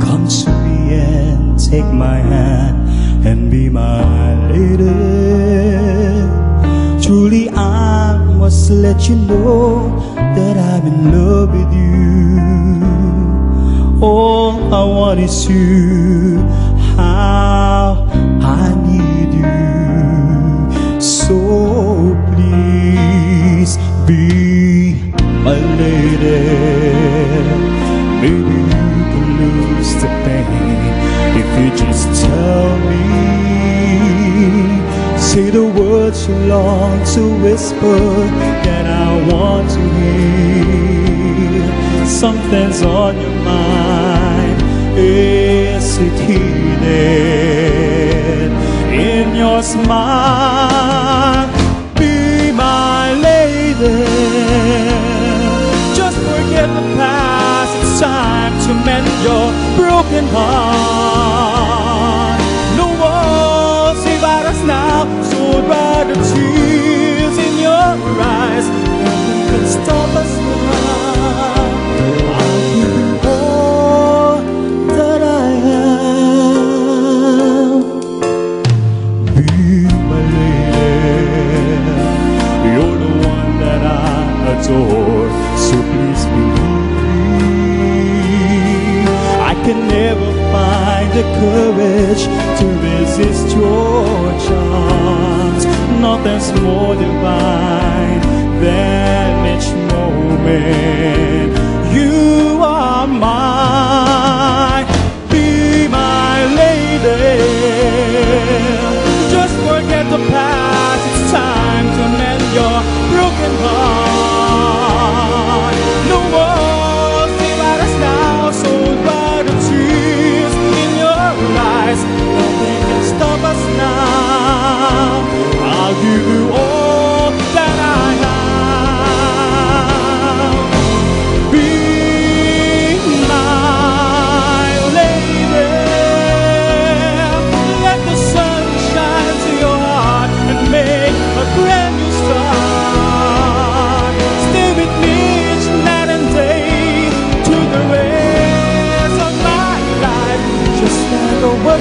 Come to me and take my hand and be my lady. Truly, I must let you know that I'm in love with you. All I want is you. How I need you. So please be my lady. Maybe you can lose the pain if you just tell me. Say the words you long to whisper that I want to hear. Something's on your mind. Is it hidden in your smile? Time to mend your broken heart. No walls divide us now. So dry the tears in your eyes. Nothing can stop us now. I'll give all that I am. Be my lady. You're the one that I adore. So please believe. I can never find the courage to resist your charms. Nothing's more divine